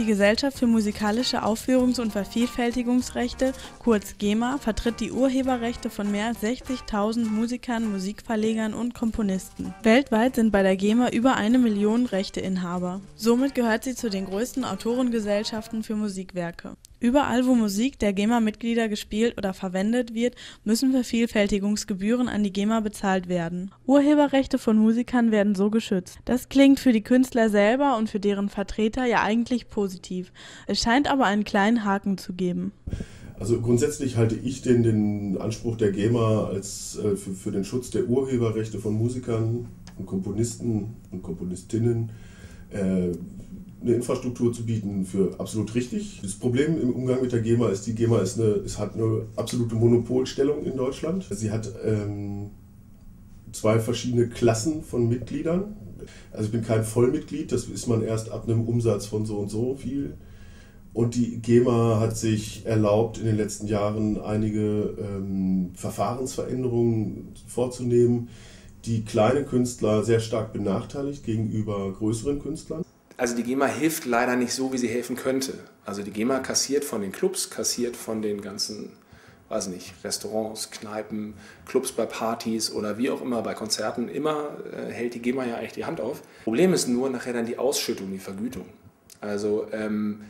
Die Gesellschaft für musikalische Aufführungs- und Vervielfältigungsrechte, kurz GEMA, vertritt die Urheberrechte von mehr als 60.000 Musikern, Musikverlegern und Komponisten. Weltweit sind bei der GEMA über eine Million Rechteinhaber. Somit gehört sie zu den größten Autorengesellschaften für Musikwerke. Überall, wo Musik der GEMA-Mitglieder gespielt oder verwendet wird, müssen Vervielfältigungsgebühren an die GEMA bezahlt werden. Urheberrechte von Musikern werden so geschützt. Das klingt für die Künstler selber und für deren Vertreter ja eigentlich positiv. Es scheint aber einen kleinen Haken zu geben. Also grundsätzlich halte ich den, den Anspruch der GEMA als, äh, für, für den Schutz der Urheberrechte von Musikern und Komponisten und Komponistinnen äh, eine Infrastruktur zu bieten für absolut richtig. Das Problem im Umgang mit der GEMA ist, die GEMA ist eine, es hat eine absolute Monopolstellung in Deutschland. Sie hat ähm, zwei verschiedene Klassen von Mitgliedern. Also ich bin kein Vollmitglied, das ist man erst ab einem Umsatz von so und so viel. Und die GEMA hat sich erlaubt, in den letzten Jahren einige ähm, Verfahrensveränderungen vorzunehmen, die kleine Künstler sehr stark benachteiligt gegenüber größeren Künstlern also die GEMA hilft leider nicht so, wie sie helfen könnte. Also die GEMA kassiert von den Clubs, kassiert von den ganzen, weiß nicht, Restaurants, Kneipen, Clubs bei Partys oder wie auch immer bei Konzerten. Immer äh, hält die GEMA ja eigentlich die Hand auf. Problem ist nur nachher dann die Ausschüttung, die Vergütung. Also ähm,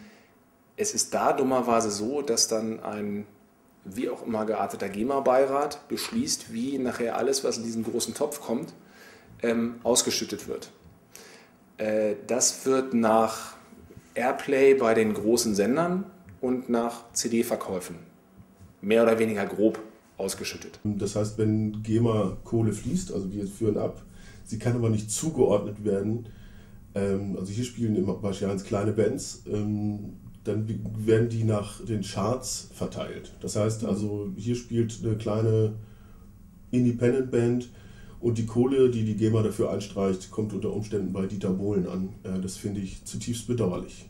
es ist da dummerweise so, dass dann ein wie auch immer gearteter GEMA-Beirat beschließt, wie nachher alles, was in diesen großen Topf kommt, ähm, ausgeschüttet wird. Äh, das wird nach Airplay bei den großen Sendern und nach CD-Verkäufen mehr oder weniger grob ausgeschüttet. Das heißt, wenn GEMA Kohle fließt, also wir führen ab, sie kann aber nicht zugeordnet werden. Ähm, also hier spielen immer wahrscheinlich kleine Bands, ähm, dann werden die nach den Charts verteilt. Das heißt also, hier spielt eine kleine Independent Band und die Kohle, die die GEMA dafür einstreicht, kommt unter Umständen bei Dieter Bohlen an. Äh, das finde ich zutiefst bedauerlich.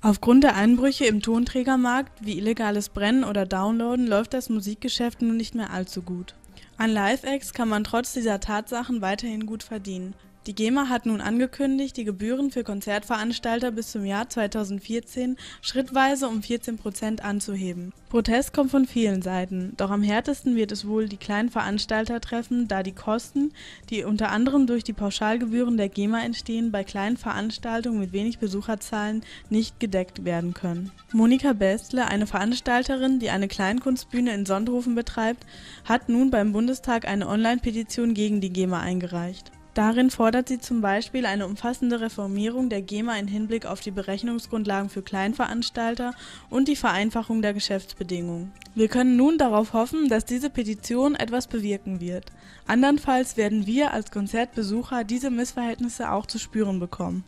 Aufgrund der Einbrüche im Tonträgermarkt wie illegales Brennen oder Downloaden läuft das Musikgeschäft nun nicht mehr allzu gut. An Live-Acts kann man trotz dieser Tatsachen weiterhin gut verdienen. Die GEMA hat nun angekündigt, die Gebühren für Konzertveranstalter bis zum Jahr 2014 schrittweise um 14 Prozent anzuheben. Protest kommt von vielen Seiten, doch am härtesten wird es wohl die kleinen Veranstalter treffen, da die Kosten, die unter anderem durch die Pauschalgebühren der GEMA entstehen, bei kleinen Veranstaltungen mit wenig Besucherzahlen nicht gedeckt werden können. Monika Bestle, eine Veranstalterin, die eine Kleinkunstbühne in Sonthofen betreibt, hat nun beim Bundestag eine Online-Petition gegen die GEMA eingereicht. Darin fordert sie zum Beispiel eine umfassende Reformierung der GEMA im Hinblick auf die Berechnungsgrundlagen für Kleinveranstalter und die Vereinfachung der Geschäftsbedingungen. Wir können nun darauf hoffen, dass diese Petition etwas bewirken wird. Andernfalls werden wir als Konzertbesucher diese Missverhältnisse auch zu spüren bekommen